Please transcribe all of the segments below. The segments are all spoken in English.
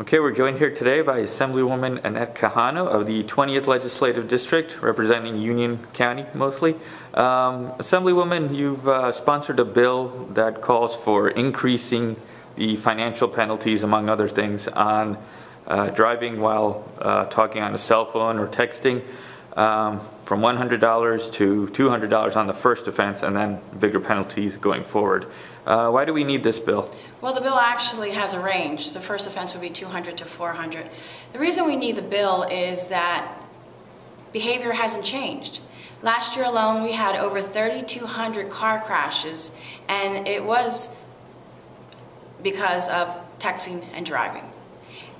Okay, we're joined here today by Assemblywoman Annette Quijano of the 20th Legislative District, representing Union County mostly. Um, Assemblywoman, you've uh, sponsored a bill that calls for increasing the financial penalties, among other things, on uh, driving while uh, talking on a cell phone or texting um, from $100 to $200 on the first offense and then bigger penalties going forward. Uh, why do we need this bill? Well, the bill actually has a range. The first offense would be 200 to 400. The reason we need the bill is that behavior hasn't changed. Last year alone, we had over 3,200 car crashes, and it was because of texting and driving.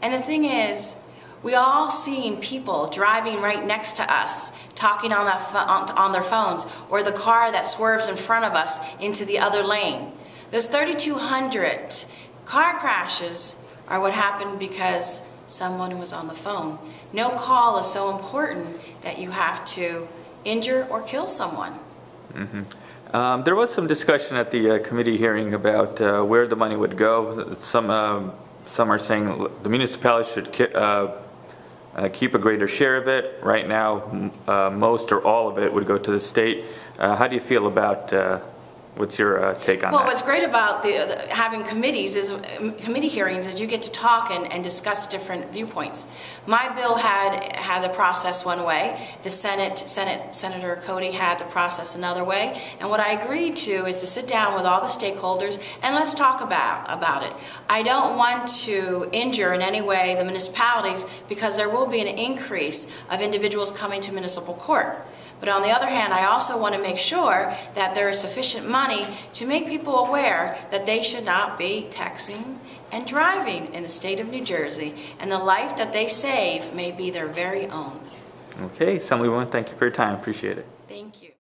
And the thing is, we all seen people driving right next to us, talking on, on their phones, or the car that swerves in front of us into the other lane. Those 3,200 car crashes are what happened because someone was on the phone. No call is so important that you have to injure or kill someone. Mm -hmm. um, there was some discussion at the uh, committee hearing about uh, where the money would go. Some, uh, some are saying the municipality should uh, uh, keep a greater share of it. Right now, uh, most or all of it would go to the state. how do you feel about What's your uh, take on well, that? Well, what's great about the, the, having committees is um, committee hearings is you get to talk and, and discuss different viewpoints. My bill had had the process one way. The Senate, Senate Senator Codey had the process another way. And what I agreed to is to sit down with all the stakeholders and let's talk about about it. I don't want to injure in any way the municipalities because there will be an increase of individuals coming to municipal court. But on the other hand, I also want to make sure that there is sufficient money to make people aware that they should not be texting and driving in the state of New Jersey, and the life that they save may be their very own. Okay, Assemblywoman, thank you for your time. Appreciate it. Thank you.